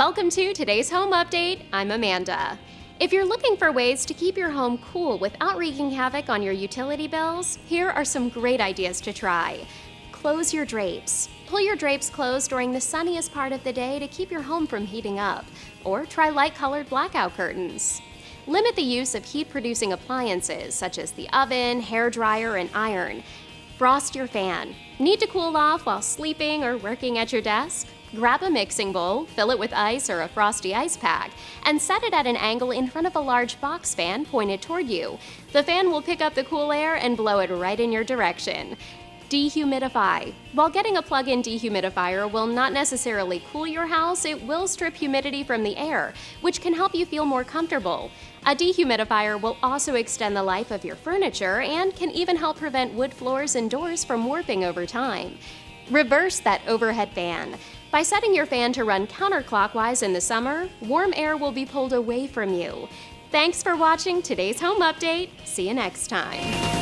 Welcome to today's home update. I'm Amanda. If you're looking for ways to keep your home cool without wreaking havoc on your utility bills, here are some great ideas to try. Close your drapes. Pull your drapes closed during the sunniest part of the day to keep your home from heating up, or try light colored blackout curtains. Limit the use of heat producing appliances such as the oven, hair dryer, and iron. Frost your fan. Need to cool off while sleeping or working at your desk? Grab a mixing bowl, fill it with ice or a frosty ice pack, and set it at an angle in front of a large box fan pointed toward you. The fan will pick up the cool air and blow it right in your direction. Dehumidify. While getting a plug-in dehumidifier will not necessarily cool your house, it will strip humidity from the air, which can help you feel more comfortable. A dehumidifier will also extend the life of your furniture and can even help prevent wood floors and doors from warping over time. Reverse that overhead fan. By setting your fan to run counterclockwise in the summer, warm air will be pulled away from you. Thanks for watching today's home update. See you next time.